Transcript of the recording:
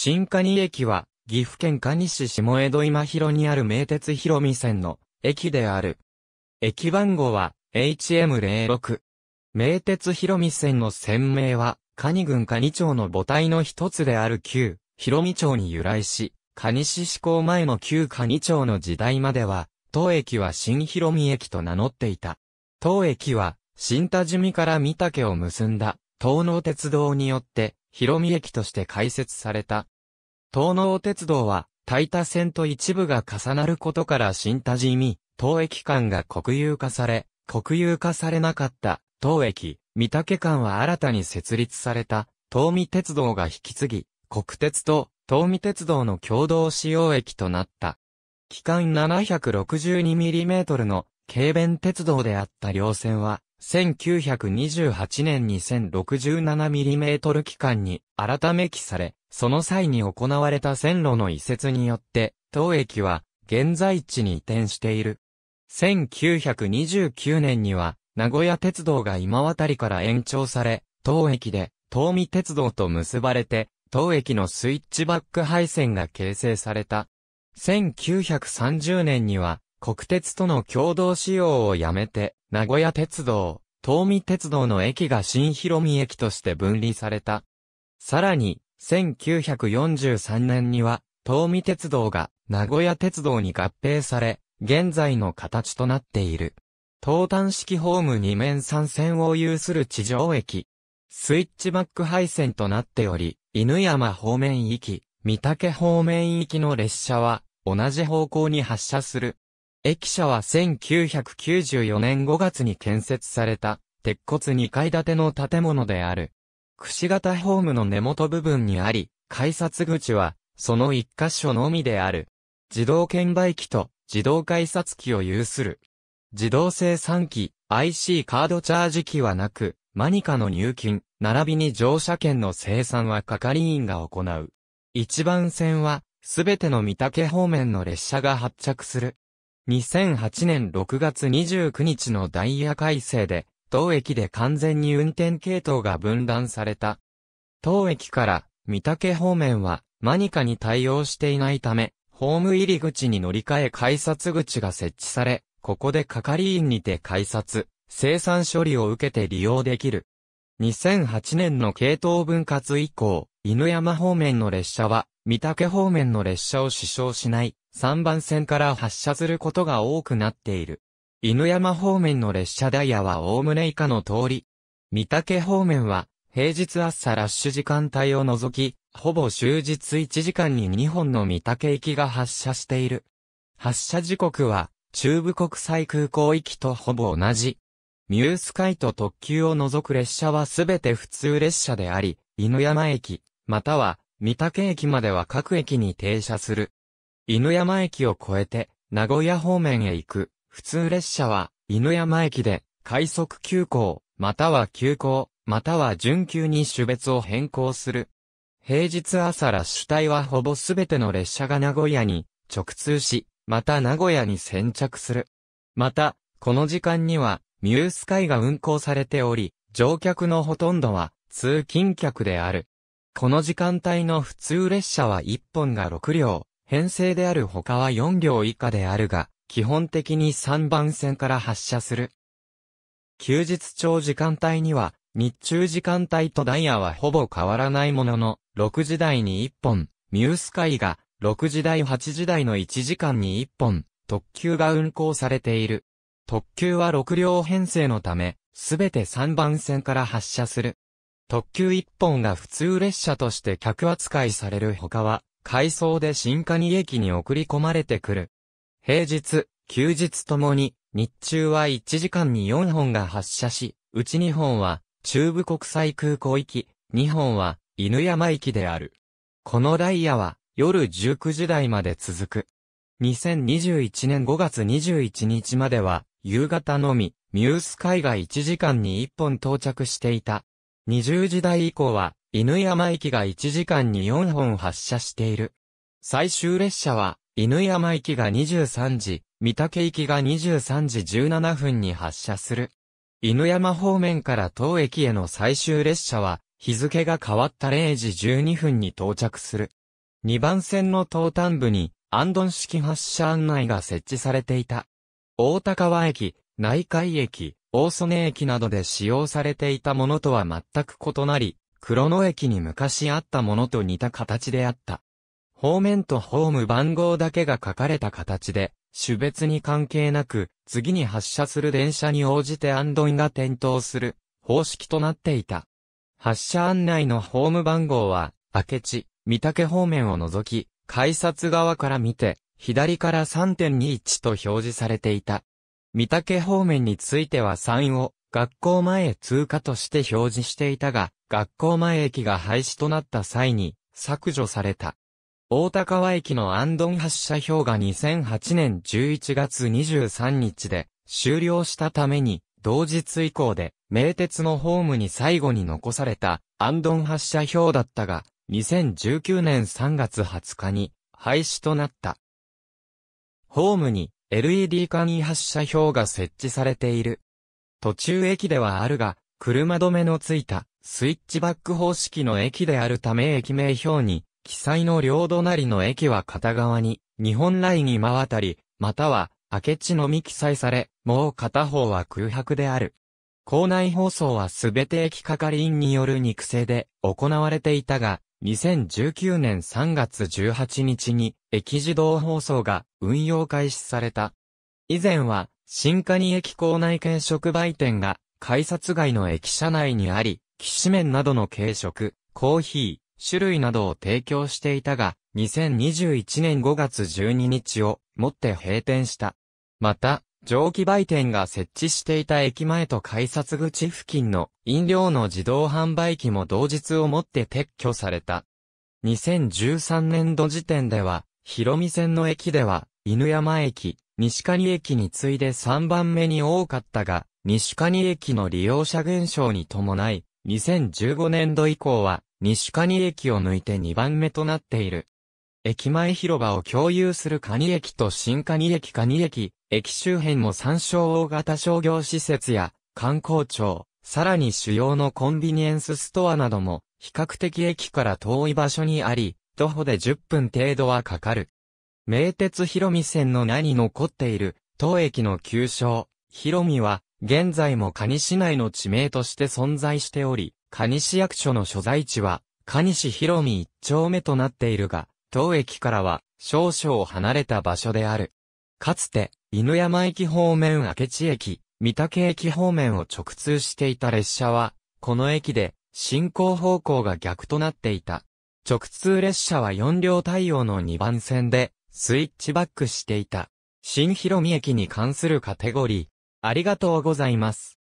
新蟹駅は、岐阜県蟹市下江戸今広にある名鉄広見線の駅である。駅番号は HM06。名鉄広見線の線名は、蟹郡蟹町の母体の一つである旧、広見町に由来し、蟹市施行前の旧蟹町の時代までは、当駅は新広見駅と名乗っていた。当駅は、新多治見から三竹を結んだ、東能鉄道によって、広見駅として開設された。東能鉄道は、大田線と一部が重なることから新多治見、東駅間が国有化され、国有化されなかった、東駅、三竹間は新たに設立された、東美鉄道が引き継ぎ、国鉄と東美鉄道の共同使用駅となった。機関 762mm の軽便鉄道であった両線は、1928年に 1067mm 機関に改め記され、その際に行われた線路の移設によって、当駅は現在地に移転している。1929年には、名古屋鉄道が今渡りから延長され、当駅で、東美鉄道と結ばれて、当駅のスイッチバック配線が形成された。1930年には、国鉄との共同使用をやめて、名古屋鉄道、東美鉄道の駅が新広見駅として分離された。さらに、1943年には、東美鉄道が名古屋鉄道に合併され、現在の形となっている。東端式ホーム2面3線を有する地上駅。スイッチバック配線となっており、犬山方面行き、三竹方面行きの列車は、同じ方向に発車する。駅舎は1994年5月に建設された、鉄骨2階建ての建物である。くし形ホームの根元部分にあり、改札口は、その一箇所のみである。自動券売機と自動改札機を有する。自動生産機、IC カードチャージ機はなく、マニカの入金、並びに乗車券の生産は係員が行う。一番線は、すべての三竹方面の列車が発着する。2008年6月29日のダイヤ改正で、当駅で完全に運転系統が分断された。当駅から三竹方面はマニカに対応していないため、ホーム入り口に乗り換え改札口が設置され、ここで係員にて改札、生産処理を受けて利用できる。2008年の系統分割以降、犬山方面の列車は、三竹方面の列車を死傷しない、3番線から発車することが多くなっている。犬山方面の列車ダイヤはおおむね以下の通り。三竹方面は、平日朝ラッシュ時間帯を除き、ほぼ終日1時間に2本の三竹行きが発車している。発車時刻は、中部国際空港行きとほぼ同じ。ミュースカイと特急を除く列車はすべて普通列車であり、犬山駅、または、三竹駅までは各駅に停車する。犬山駅を越えて、名古屋方面へ行く。普通列車は、犬山駅で、快速急行、または急行、または準急に種別を変更する。平日朝ラッシュ帯はほぼすべての列車が名古屋に直通し、また名古屋に先着する。また、この時間には、ミュースカイが運行されており、乗客のほとんどは通勤客である。この時間帯の普通列車は1本が6両、編成である他は4両以下であるが、基本的に3番線から発車する。休日長時間帯には、日中時間帯とダイヤはほぼ変わらないものの、6時台に1本、ミュースカイが、6時台8時台の1時間に1本、特急が運行されている。特急は6両編成のため、すべて3番線から発車する。特急1本が普通列車として客扱いされる他は、回送で新蟹駅に送り込まれてくる。平日、休日ともに、日中は1時間に4本が発車し、うち2本は、中部国際空港行き、2本は、犬山行きである。このダイヤは、夜19時台まで続く。2021年5月21日までは、夕方のみ、ミュース海が1時間に1本到着していた。20時台以降は、犬山行きが1時間に4本発車している。最終列車は、犬山行きが23時、三竹行きが23時17分に発車する。犬山方面から当駅への最終列車は、日付が変わった0時12分に到着する。2番線の東端部に、アンドン式発車案内が設置されていた。大高川駅、内海駅、大曽根駅などで使用されていたものとは全く異なり、黒野駅に昔あったものと似た形であった。方面とホーム番号だけが書かれた形で、種別に関係なく、次に発車する電車に応じてアンドンが点灯する方式となっていた。発車案内のホーム番号は、明智、三宅方面を除き、改札側から見て、左から3.21と表示されていた。三宅方面については3を学校前通過として表示していたが、学校前駅が廃止となった際に削除された。大高川駅のアンドン発車表が2008年11月23日で終了したために、同日以降で、名鉄のホームに最後に残された、アンドン発車表だったが、2019年3月20日に、廃止となった。ホームに、LED 簡易発車表が設置されている。途中駅ではあるが、車止めのついた、スイッチバック方式の駅であるため駅名表に、記載の両隣の駅は片側に、日本来に真渡り、または、明智のみ記載され、もう片方は空白である。校内放送はすべて駅係員による肉声で行われていたが、2019年3月18日に駅自動放送が運用開始された。以前は、新カニ駅構内軽食売店が改札外の駅舎内にあり、きしめんなどの軽食、コーヒー、種類などを提供していたが、2021年5月12日をもって閉店した。また、蒸気売店が設置していた駅前と改札口付近の飲料の自動販売機も同日をもって撤去された。2013年度時点では、広見線の駅では、犬山駅、西蟹駅に次いで3番目に多かったが、西蟹駅の利用者減少に伴い、2015年度以降は、西蟹駅を抜いて2番目となっている。駅前広場を共有する蟹駅と新蟹駅蟹駅、駅周辺も参照大型商業施設や観光庁、さらに主要のコンビニエンスストアなども比較的駅から遠い場所にあり、徒歩で10分程度はかかる。名鉄広見線の名に残っている当駅の旧称、広見は現在も蟹市内の地名として存在しており、蟹市役所の所在地は、蟹市広見一丁目となっているが、当駅からは少々離れた場所である。かつて、犬山駅方面明智駅、三宅駅方面を直通していた列車は、この駅で進行方向が逆となっていた。直通列車は4両対応の2番線で、スイッチバックしていた。新広見駅に関するカテゴリー。ありがとうございます。